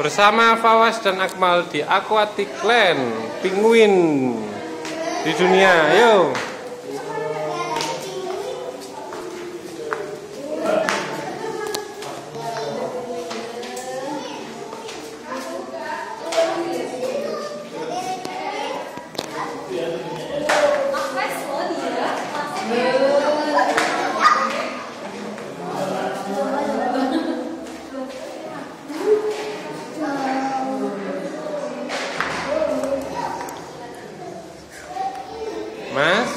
Bersama Fawas dan Akmal di Aquatic Land Penguin di dunia. Ayo. Mas,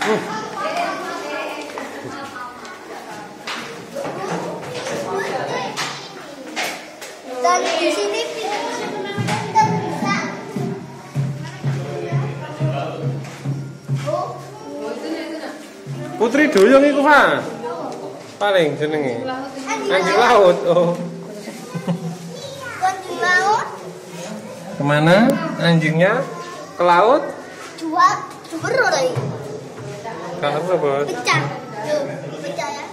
Dan di sini Putri doyong iku, Pak. Paling jenenge. Anjing laut. Oh. anjing laut Ke mana anjingnya? Ke laut? dua lagi. Karena buat. Pecah. Tuh, pecah ya.